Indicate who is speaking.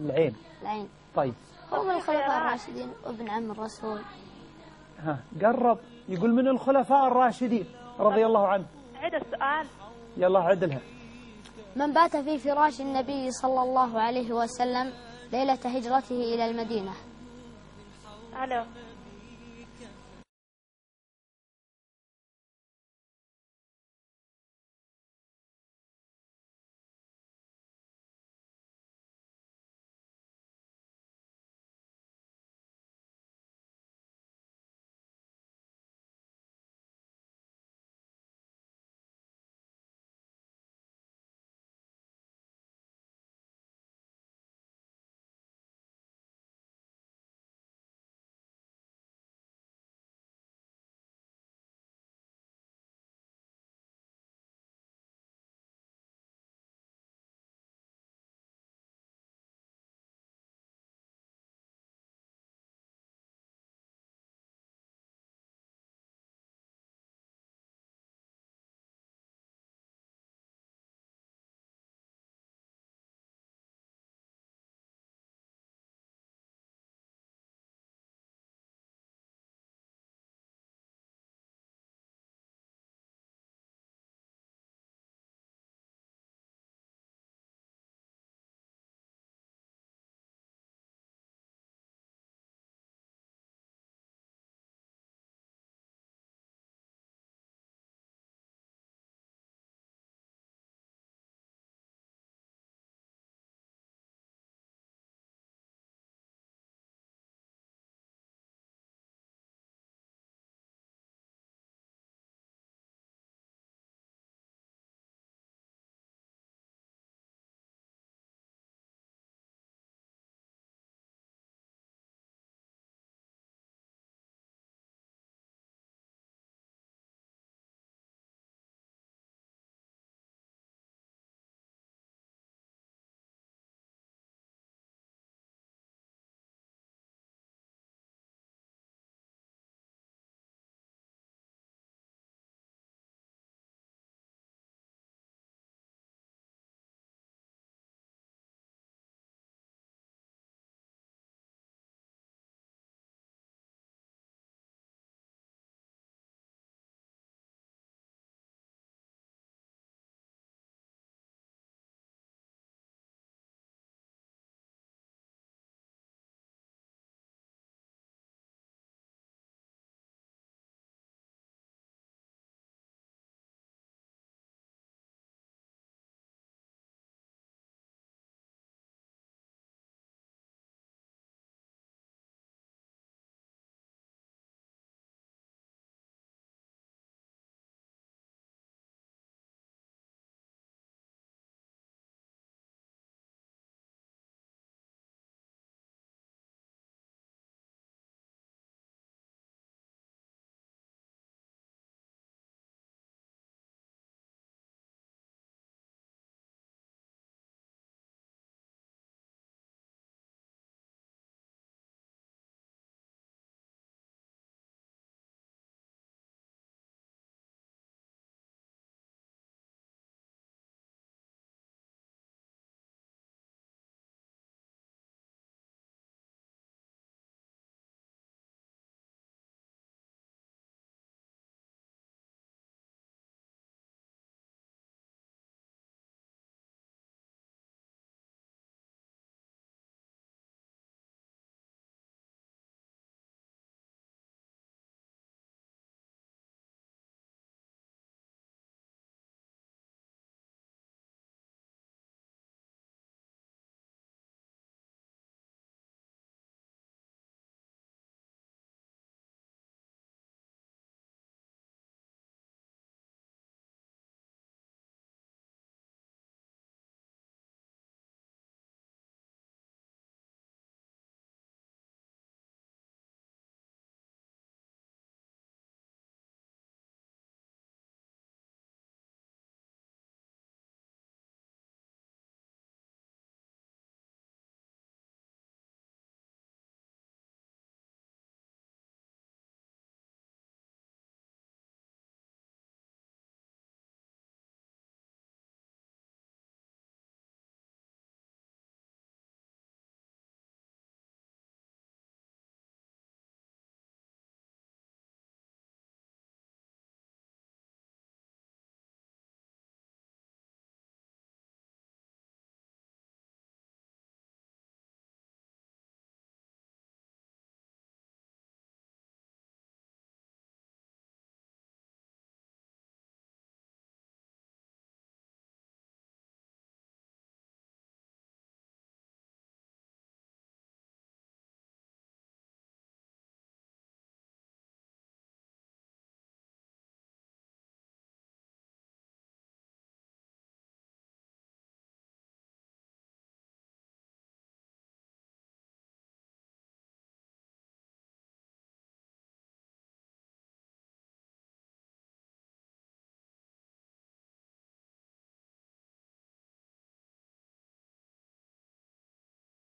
Speaker 1: العين.
Speaker 2: العين.
Speaker 1: طيب.
Speaker 2: هو من الخلفاء الراشدين وابن عم الرسول.
Speaker 1: ها قرب يقول من الخلفاء الراشدين رضي الله عنه.
Speaker 3: عد السؤال.
Speaker 1: يلا عدلها
Speaker 2: من بات في فراش النبي صلى الله عليه وسلم ليلة هجرته إلى المدينة.
Speaker 3: ألو.